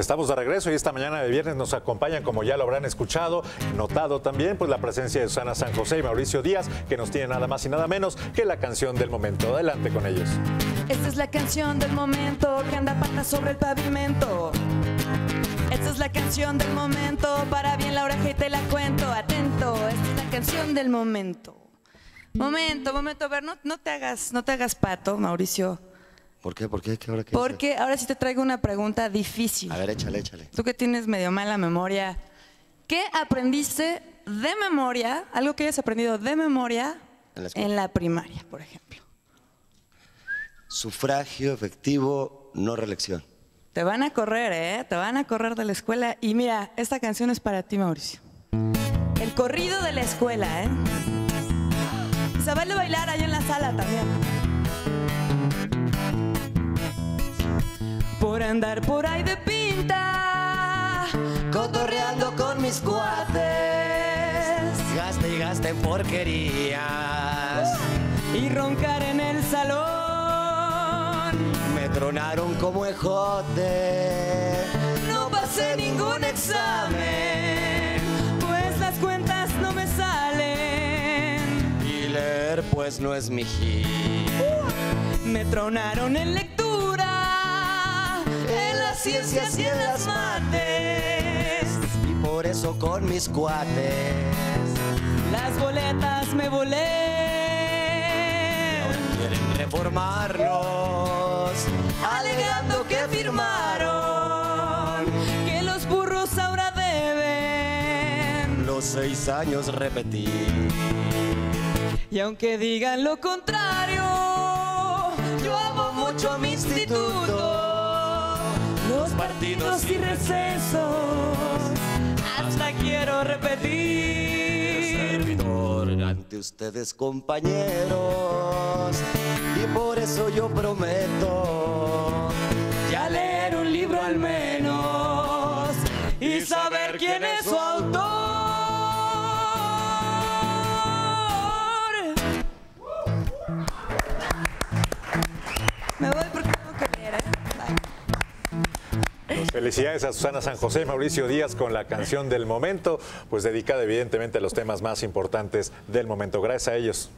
Estamos de regreso y esta mañana de viernes nos acompañan, como ya lo habrán escuchado, notado también, pues la presencia de Susana San José y Mauricio Díaz, que nos tiene nada más y nada menos que la canción del momento. Adelante con ellos. Esta es la canción del momento que anda patas sobre el pavimento. Esta es la canción del momento, para bien la oreja y te la cuento, atento, esta es la canción del momento. Momento, momento, a ver, no, no te hagas, no te hagas pato, Mauricio. ¿Por qué? ¿Por qué? ¿Qué ahora qué Porque ahora sí te traigo una pregunta difícil. A ver, échale, échale. Tú que tienes medio mala memoria, ¿qué aprendiste de memoria, algo que hayas aprendido de memoria En la escuela. en la primaria, por ejemplo? Sufragio efectivo, no reelección. Te van a correr, ¿eh? Te van a correr de la escuela. Y mira, esta canción es para ti, Mauricio. El corrido de la escuela, ¿eh? Se vale bailar ahí en la sala también. Andar por ahí de pinta, Cotorreando con mis cuates. Gaste y gaste en porquerías. y roncar en el salón. Me tronaron como ejote. No pasé ningún examen, pues las cuentas no me salen. Y leer pues no es mi hit. Me tronaron en lectura, ciencias y en las mates. Y por eso con mis cuates. Las boletas me volé. Quieren reformarnos. Alegando que firmaron que los burros ahora deben. Los seis años repetí. Y aunque digan lo contrario, yo amo mucho a mi instituto. Partidos y recesos, hasta quiero repetir. servidor ante ustedes compañeros y por eso yo prometo Ya leer un libro al menos y saber quién es su autor. Felicidades a Susana San José y Mauricio Díaz con la canción del momento, pues dedicada evidentemente a los temas más importantes del momento. Gracias a ellos.